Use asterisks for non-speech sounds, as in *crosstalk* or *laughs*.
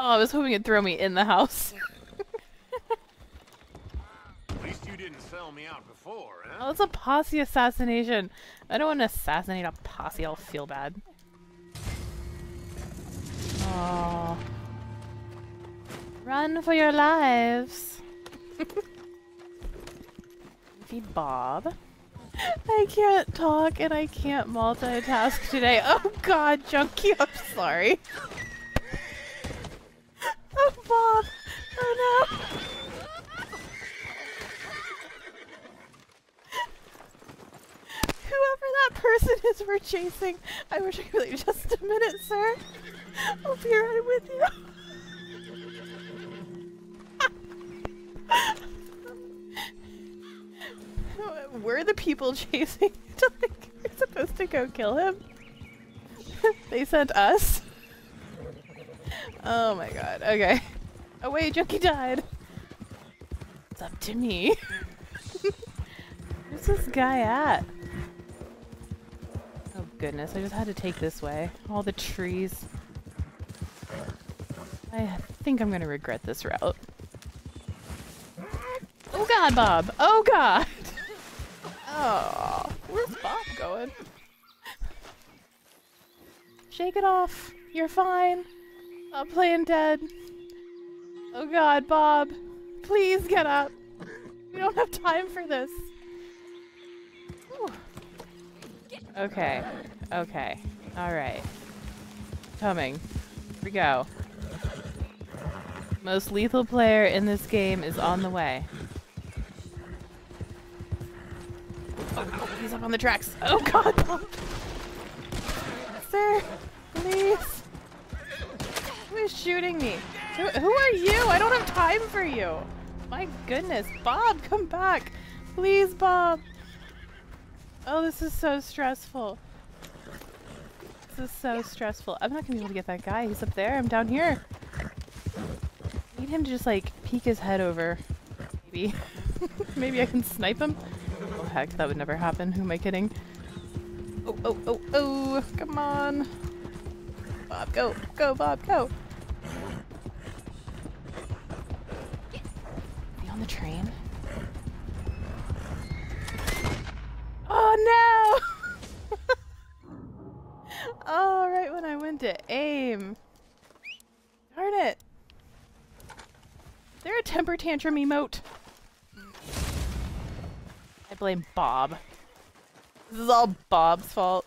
Oh, I was hoping it'd throw me in the house. At least you didn't sell me out before, huh? Oh, it's a posse assassination. I don't want to assassinate a posse. I'll feel bad. Oh. Run for your lives. Feed Bob. I can't talk and I can't multitask today. Oh god, Junkie, I'm sorry. Oh, Bob. Oh no. Whoever person is we're chasing, I wish I could leave just a minute, sir. I'll be right with you. *laughs* We're the people chasing. *laughs* We're supposed to go kill him. *laughs* they sent us. Oh my god. Okay. Oh wait, Junkie died. It's up to me. Where's this guy at? Goodness, I just had to take this way. All the trees. I think I'm gonna regret this route. Oh god, Bob! Oh god! *laughs* Oh, where's Bob going? Shake it off. You're fine. I'm playing dead. Oh god, Bob. Please get up. We don't have time for this. Okay. Okay. Alright. Coming. Here we go. Most lethal player in this game is on the way. Oh, he's up on the tracks. Oh *laughs* god, Sir, please. Who is shooting me? Who, who are you? I don't have time for you. My goodness. Bob, come back. Please, Bob. Oh, this is so stressful. This is so stressful. I'm not gonna be able to get that guy. He's up there. I'm down here. I need him to just like peek his head over. Maybe. *laughs* Maybe I can snipe him. Oh heck, that would never happen. Who am I kidding? Oh, oh, oh, oh! Come on! Bob, go! Go, Bob, go! Be on the train? Oh no! Oh, right when I went to aim. Darn it! Is there a temper tantrum emote? I blame Bob. This is all Bob's fault.